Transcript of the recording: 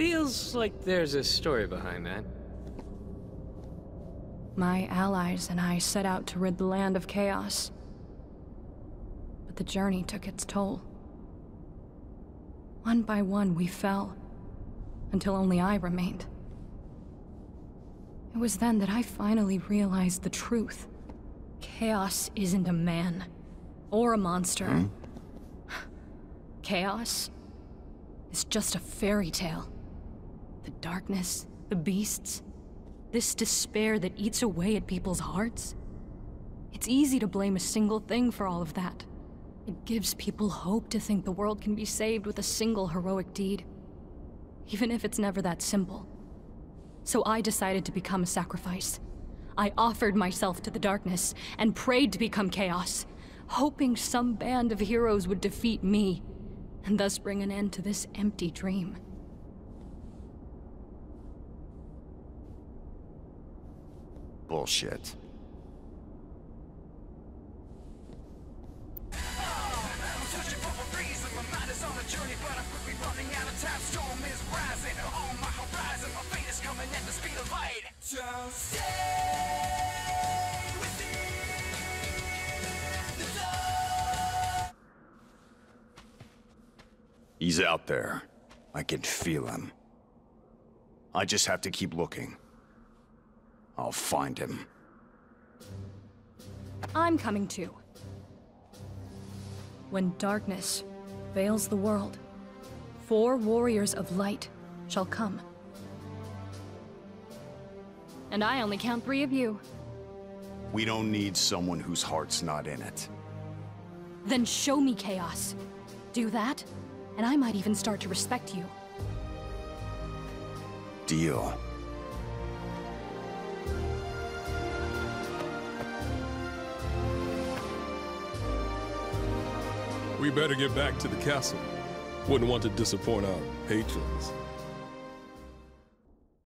Feels like there's a story behind that. My allies and I set out to rid the land of chaos. But the journey took its toll. One by one, we fell, until only I remained. It was then that I finally realized the truth. Chaos isn't a man, or a monster. Hmm? Chaos is just a fairy tale. The darkness, the beasts, this despair that eats away at people's hearts. It's easy to blame a single thing for all of that. It gives people hope to think the world can be saved with a single heroic deed, even if it's never that simple. So I decided to become a sacrifice. I offered myself to the darkness and prayed to become chaos, hoping some band of heroes would defeat me and thus bring an end to this empty dream. Bullshit. He's out there. I can feel him. I just have to keep looking. I'll find him. I'm coming too. When darkness veils the world, four warriors of light shall come. And I only count three of you. We don't need someone whose heart's not in it. Then show me chaos. Do that, and I might even start to respect you. Deal. We better get back to the castle. Wouldn't want to disappoint our patrons.